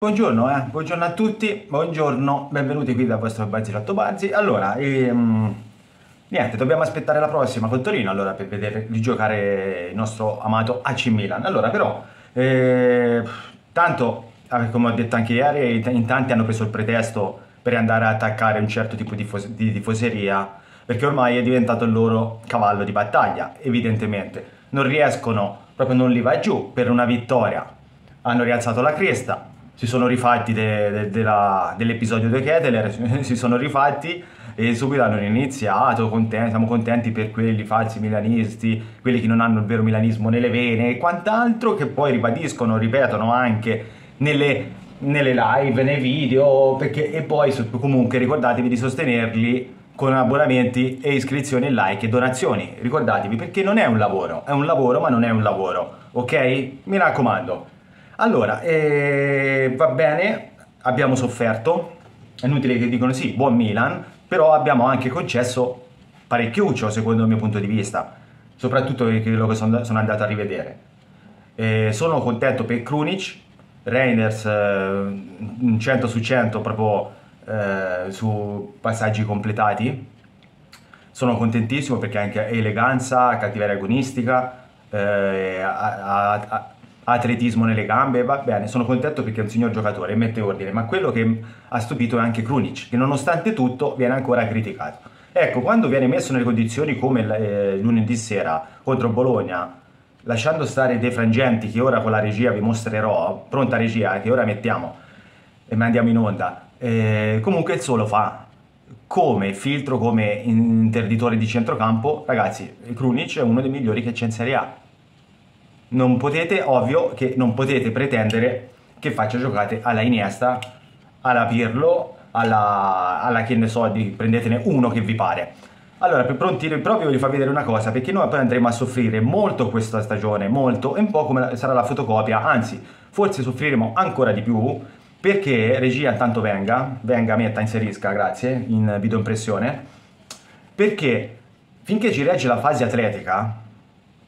Buongiorno, eh. buongiorno a tutti, buongiorno, benvenuti qui dal vostro Barzilotto Barzi. Allora, ehm, niente, dobbiamo aspettare la prossima con Torino allora per vedere di giocare il nostro amato AC Milan. Allora, però, eh, tanto, eh, come ho detto anche ieri, in tanti hanno preso il pretesto per andare a attaccare un certo tipo di, di tifoseria, perché ormai è diventato il loro cavallo di battaglia, evidentemente. Non riescono, proprio non li va giù, per una vittoria hanno rialzato la cresta, si sono rifatti de, de, de la, dell'episodio di Keteler, si sono rifatti e subito hanno iniziato, contenti, siamo contenti per quelli falsi milanisti, quelli che non hanno il vero milanismo nelle vene e quant'altro, che poi ribadiscono, ripetono anche nelle, nelle live, nei video, perché, e poi comunque ricordatevi di sostenerli con abbonamenti e iscrizioni like e donazioni, ricordatevi perché non è un lavoro, è un lavoro ma non è un lavoro, ok? Mi raccomando. Allora, eh, va bene, abbiamo sofferto, è inutile che dicono sì, buon Milan, però abbiamo anche concesso parecchiuccio secondo il mio punto di vista, soprattutto quello che sono, sono andato a rivedere. Eh, sono contento per Krunic, Reinders eh, 100 su 100 proprio eh, su passaggi completati, sono contentissimo perché anche eleganza, cattiveria agonistica, eh, a, a, atletismo nelle gambe, va bene, sono contento perché è un signor giocatore e mette ordine, ma quello che ha stupito è anche Krunic, che nonostante tutto viene ancora criticato. Ecco, quando viene messo nelle condizioni come eh, lunedì sera contro Bologna, lasciando stare dei frangenti che ora con la regia vi mostrerò, pronta regia, che ora mettiamo e mandiamo in onda, eh, comunque il solo fa. Come filtro, come interditore di centrocampo, ragazzi, Krunic è uno dei migliori che c'è in Serie A non potete, ovvio, che non potete pretendere che faccia giocate alla Iniesta, alla Pirlo, alla, alla che ne so, di, prendetene uno che vi pare. Allora, per pronti proprio vi fa vedere una cosa, perché noi poi andremo a soffrire molto questa stagione, molto, e un po' come sarà la fotocopia, anzi, forse soffriremo ancora di più, perché regia intanto venga, venga, metta, inserisca, grazie, in video impressione, perché finché ci regge la fase atletica,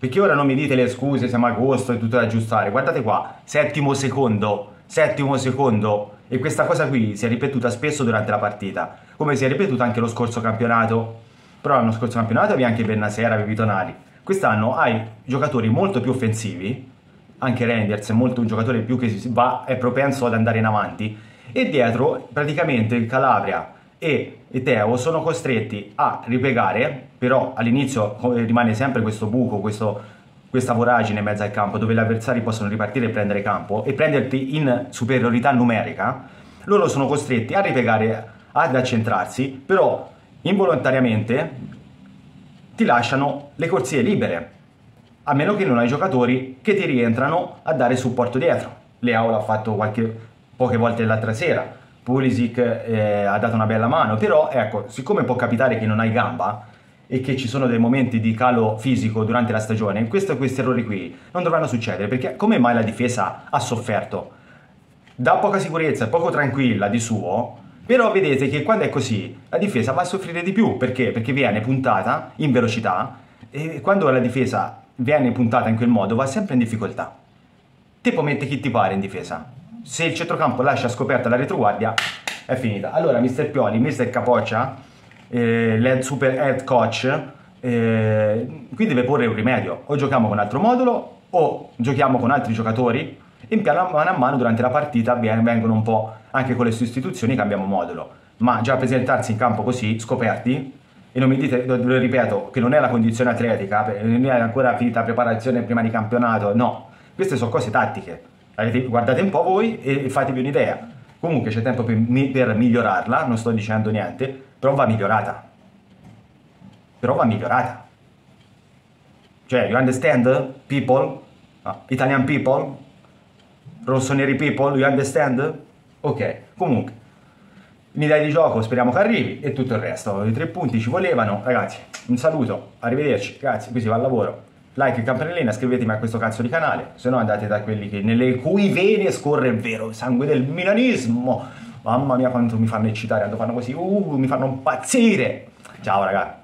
perché ora non mi dite le scuse, siamo a agosto, è tutto da aggiustare. Guardate qua, settimo secondo, settimo secondo. E questa cosa qui si è ripetuta spesso durante la partita, come si è ripetuta anche lo scorso campionato. Però l'anno scorso campionato avevi anche Bennasera, avevi Tonali. Quest'anno hai giocatori molto più offensivi, anche Renders è molto un giocatore più che va, è propenso ad andare in avanti, e dietro praticamente il Calabria e, e Teo sono costretti a ripiegare, però all'inizio rimane sempre questo buco, questo, questa voragine in mezzo al campo dove gli avversari possono ripartire e prendere campo e prenderti in superiorità numerica, loro sono costretti a ripiegare, ad accentrarsi, però involontariamente ti lasciano le corsie libere, a meno che non hai giocatori che ti rientrano a dare supporto dietro. Leao l'ha fatto qualche, poche volte l'altra sera, Pulisic eh, ha dato una bella mano, però ecco, siccome può capitare che non hai gamba e che ci sono dei momenti di calo fisico durante la stagione, questo, questi errori qui non dovranno succedere, perché come mai la difesa ha sofferto? Da poca sicurezza, poco tranquilla di suo, però vedete che quando è così la difesa va a soffrire di più, perché? Perché viene puntata in velocità e quando la difesa viene puntata in quel modo va sempre in difficoltà. Te può mettere chi ti pare in difesa, se il centrocampo lascia scoperta la retroguardia è finita. Allora, mister Pioli, mister Capoccia, eh, l'head super head coach, eh, qui deve porre un rimedio. O giochiamo con altro modulo o giochiamo con altri giocatori in piano mano a mano durante la partita vengono un po' anche con le sostituzioni cambiamo modulo. Ma già presentarsi in campo così, scoperti, e non mi dite, lo ripeto, che non è la condizione atletica, non è ancora finita la preparazione prima di campionato, no. Queste sono cose tattiche guardate un po' voi e fatevi un'idea. Comunque c'è tempo per, per migliorarla, non sto dicendo niente, però va migliorata. Però va migliorata. Cioè, you understand, people? No. Italian people? Rossoneri people, you understand? Ok, comunque, un'idea di gioco speriamo che arrivi e tutto il resto. I tre punti ci volevano, ragazzi. Un saluto, arrivederci, grazie, qui si va al lavoro like, campanellina, iscrivetevi a questo cazzo di canale, se no andate da quelli che, nelle cui vene scorre il vero sangue del milanismo. Mamma mia quanto mi fanno eccitare quando fanno così, uh, mi fanno impazzire. Ciao ragazzi.